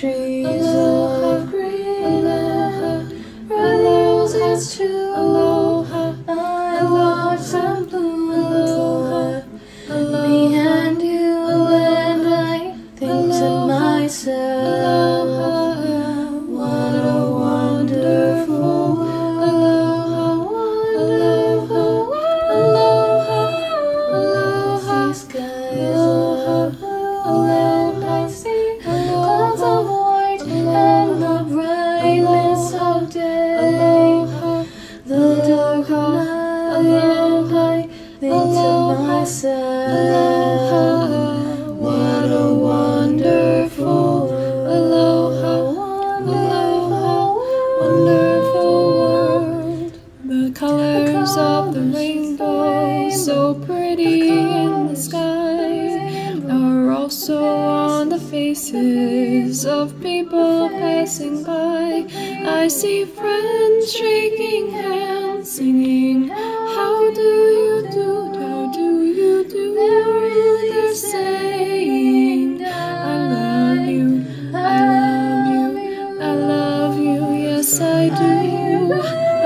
trees Aloha, green Aloha, red roses too. two Aloha, Aloha, sun bloom Aloha, behind you and I, things to myself The dark night, I think to myself, what a wonderful aloha, aloha, wonderful world. The colors of the rainbow, so pretty in the sky, are also on the faces of people passing by. I see friends shaking hands, singing, How do you do? How do you do? They're really saying, I love you, I love you, I love you, yes I do.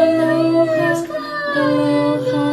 Aloha, aloha.